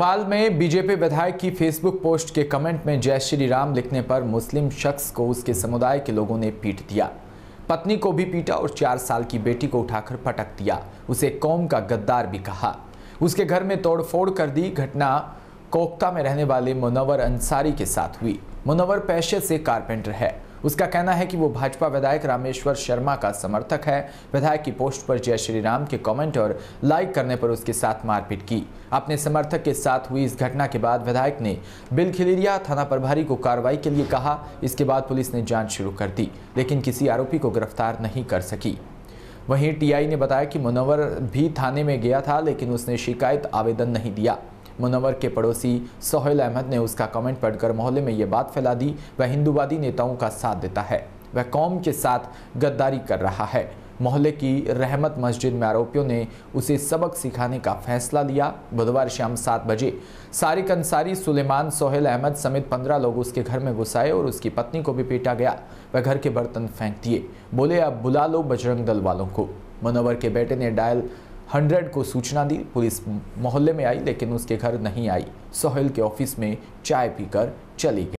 भोपाल में बीजेपी विधायक की फेसबुक पोस्ट के कमेंट में जय श्री राम लिखने पर मुस्लिम शख्स को उसके समुदाय के लोगों ने पीट दिया। पत्नी को भी पीटा और चार साल की बेटी को उठाकर पटक दिया। उसे कौम का गद्दार भी कहा। उसके घर में तोड़फोड़ कर दी घटना कोकता में रहने वाले मुनवर अंसारी के साथ हुई। मुनवर पेशे से कारपेंटर है। उसका कहना है कि वो भाजपा विधायक रामेश्वर शर्मा का समर्थक है। विधायक की पोस्ट पर जय श्री राम के कमेंट और लाइक करने पर उसके साथ मारपीट की। अपने समर्थक के साथ हुई इस घटना के बाद विधायक ने बिलखिलिया थाना प्रभारी को कार्रवाई के लिए कहा। इसके बाद पुलिस ने जाँच शुरू कर दी, लेकिन किसी आरोपी को गिरफ़्तार नहीं कर सकी। वहीं टीआई ने बताया कि मुनवर भी थाने में गया था, लेकिन उसने शिकायत आवेदन नहीं दिया। मुनवर के पड़ोसी सोहेल अहमद ने उसका कमेंट पढ़कर मोहल्ले में ये बात फैला दी। वह हिंदूवादी नेताओं का साथ देता है। वह कौम के साथ गद्दारी कर रहा है। मोहल्ले की रहमत मस्जिद में आरोपियों ने उसे सबक सिखाने का फैसला लिया। बुधवार शाम सात बजे सारिक अंसारी सुलेमान सोहेल अहमद समेत पंद्रह लोग उसके घर में घुसाए और उसकी पत्नी को भी पीटा गया। वह घर के बर्तन फेंक दिए। बोले, अब बुला लो बजरंग दल वालों को। मनोवर के बेटे ने डायल हंड्रेड को सूचना दी। पुलिस मोहल्ले में आई, लेकिन उसके घर नहीं आई। सोहेल के ऑफ़िस में चाय पीकर चली गई।